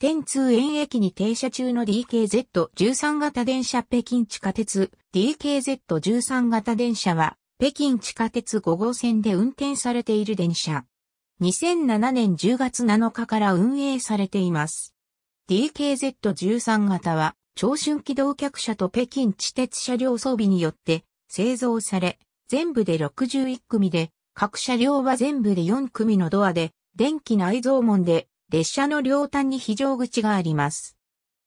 天通園駅に停車中の DKZ13 型電車北京地下鉄 DKZ13 型電車は北京地下鉄5号線で運転されている電車。2007年10月7日から運営されています。DKZ13 型は長春機動客車と北京地鉄車両装備によって製造され、全部で61組で、各車両は全部で4組のドアで、電気内蔵門で列車の両端に非常口があります。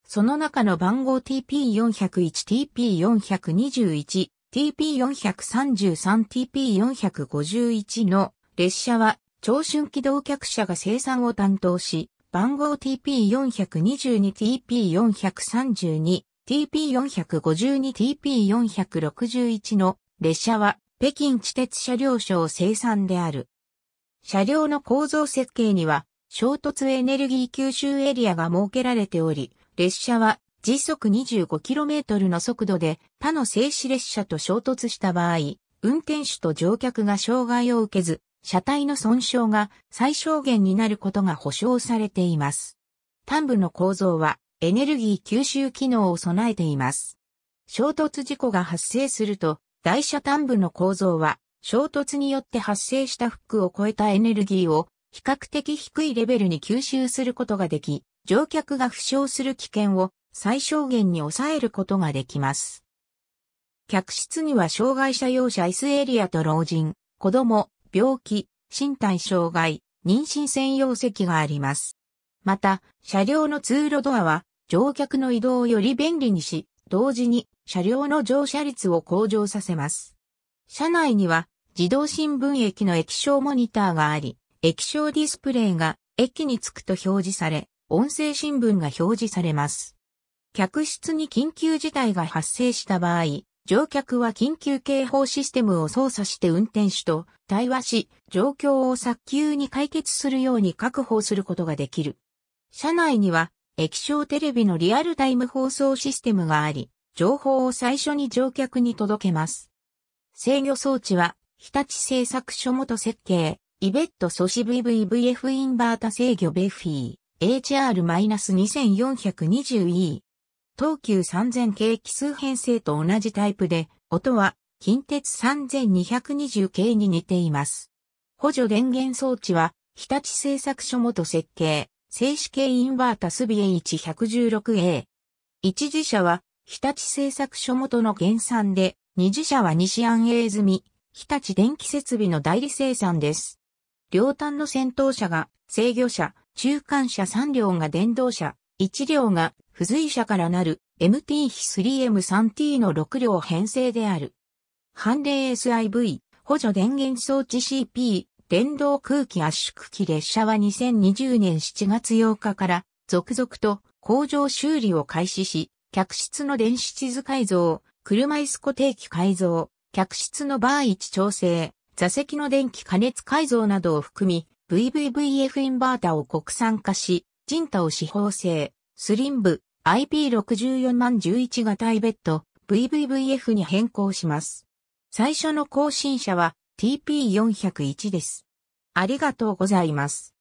その中の番号 TP401、TP421、TP433、TP451 の列車は長春機動客車が生産を担当し、番号 TP422、TP432、TP452、TP461 の列車は北京地鉄車両省生産である。車両の構造設計には衝突エネルギー吸収エリアが設けられており、列車は時速 25km の速度で他の静止列車と衝突した場合、運転手と乗客が障害を受けず、車体の損傷が最小限になることが保証されています。端部の構造はエネルギー吸収機能を備えています。衝突事故が発生すると、台車端部の構造は衝突によって発生したフックを超えたエネルギーを比較的低いレベルに吸収することができ、乗客が負傷する危険を最小限に抑えることができます。客室には障害者用車椅子エリアと老人、子供、病気、身体障害、妊娠専用席があります。また、車両の通路ドアは乗客の移動をより便利にし、同時に車両の乗車率を向上させます。車内には自動新聞駅の液晶モニターがあり、液晶ディスプレイが駅に着くと表示され、音声新聞が表示されます。客室に緊急事態が発生した場合、乗客は緊急警報システムを操作して運転手と対話し、状況を早急に解決するように確保することができる。車内には液晶テレビのリアルタイム放送システムがあり、情報を最初に乗客に届けます。制御装置は、日立製作所元設計、イベット素子 VVVF インバータ制御ベフィー HR-2420E 東急3000系奇数編成と同じタイプで、音は近鉄3220系に似ています。補助電源装置は日立製作所元設計、静止系インバータスビエ H116A。一次車は日立製作所元の原産で、二次車は西安 A 済み、日立電気設備の代理生産です。両端の先頭車が制御車、中間車3両が電動車、1両が付随車からなる MT-3M3T の6両編成である。ハンレー SIV、補助電源装置 CP、電動空気圧縮機列車は2020年7月8日から続々と工場修理を開始し、客室の電子地図改造、車椅子固定機改造、客室のバー位置調整、座席の電気加熱改造などを含み、VVVF インバータを国産化し、ジンタを四方製、スリンブ、IP64 万11型イベット、VVVF に変更します。最初の更新者は TP401 です。ありがとうございます。